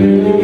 Thank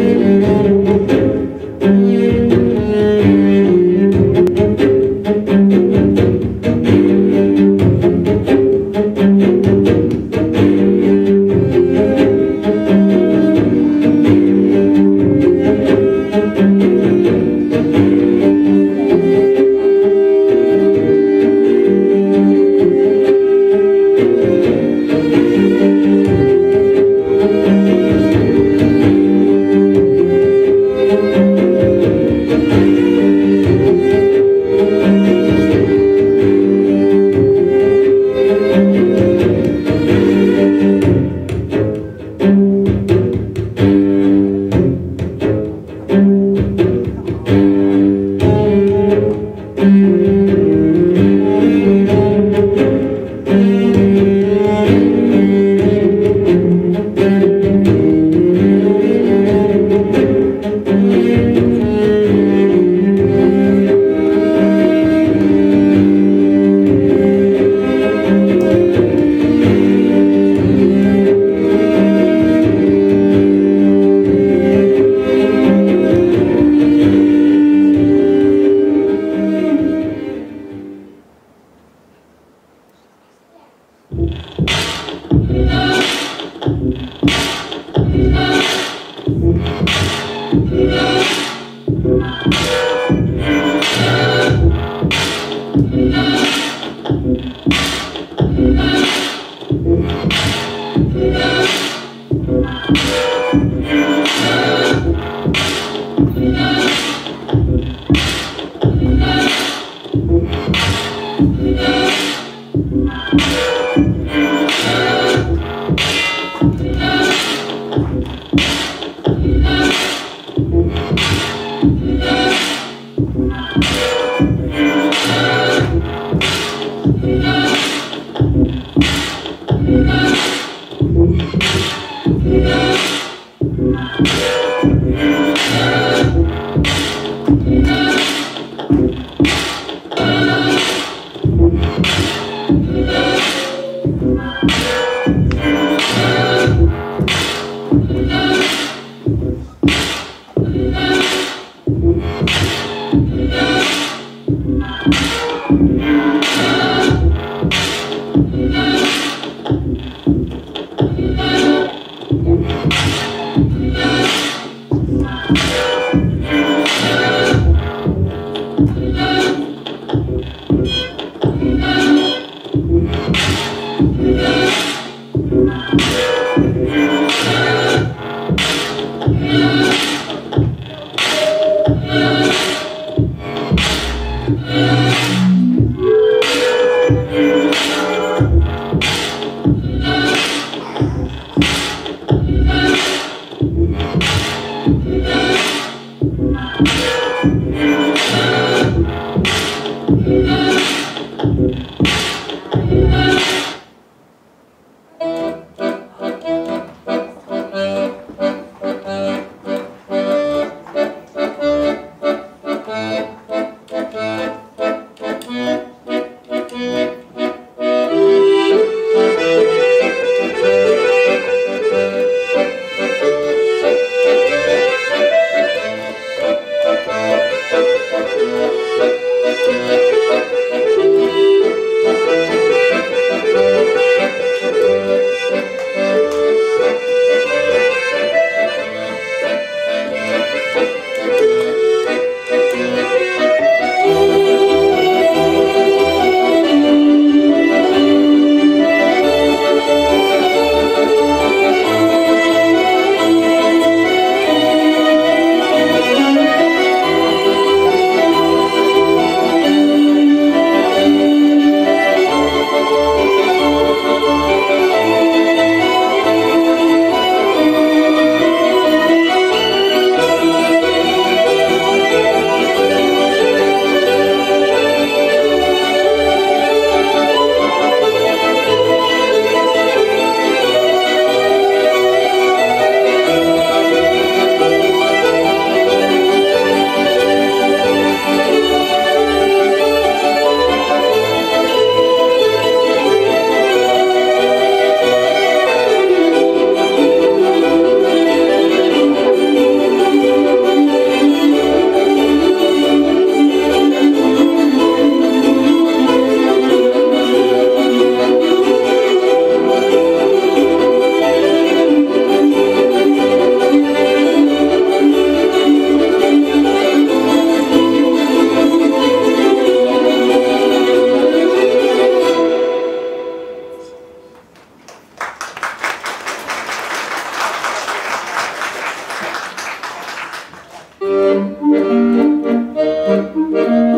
Thank you.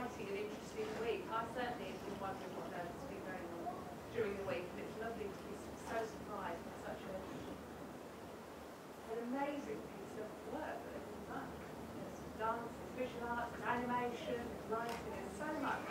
twice, you interesting week. I certainly have been wondering what that has been going on during the week, and it's lovely to be so surprised at such a, an amazing piece of work that everyone's done. There's dance, there's visual arts, there's animation, there's writing, and so much.